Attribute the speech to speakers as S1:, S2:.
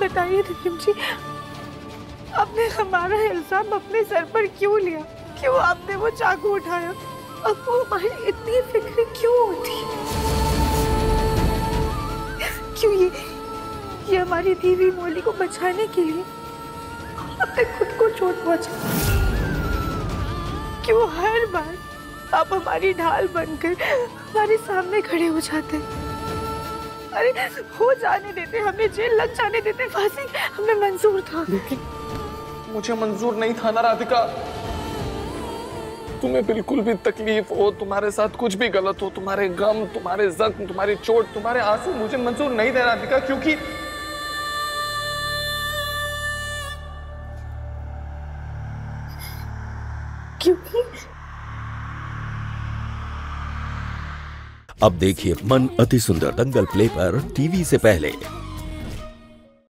S1: बताइए रहीम जी, आपने हमारा इल्ज़ाम अपने सर पर क्यों लिया? क्यों आपने वो चाकू उठाया? आपको हमारी इतनी फ़िक्र क्यों होती? क्यों ये ये हमारी दीवी मोली को बचाने के लिए आपने खुद को चोट पहुँचा? क्यों हर बार आप हमारी ढाल बनकर हमारे सामने खड़े हो जाते? अरे हो जाने देते हमें जेल लग जाने देते। फांसी हमें मंजूर था।
S2: लेकिन मुझे मंजूर नहीं था ना राधिका। तुम्हें बिल्कुल भी तकलीफ़ हो तुम्हारे साथ कुछ भी गलत हो तुम्हारे गम तुम्हारे जख्म तुम्हारी चोट तुम्हारे आँसू मुझे मंजूर नहीं थे राधिका क्योंकि
S1: क्योंकि
S3: अब देखिए मन अति सुंदर दंगल प्ले पर टीवी से पहले।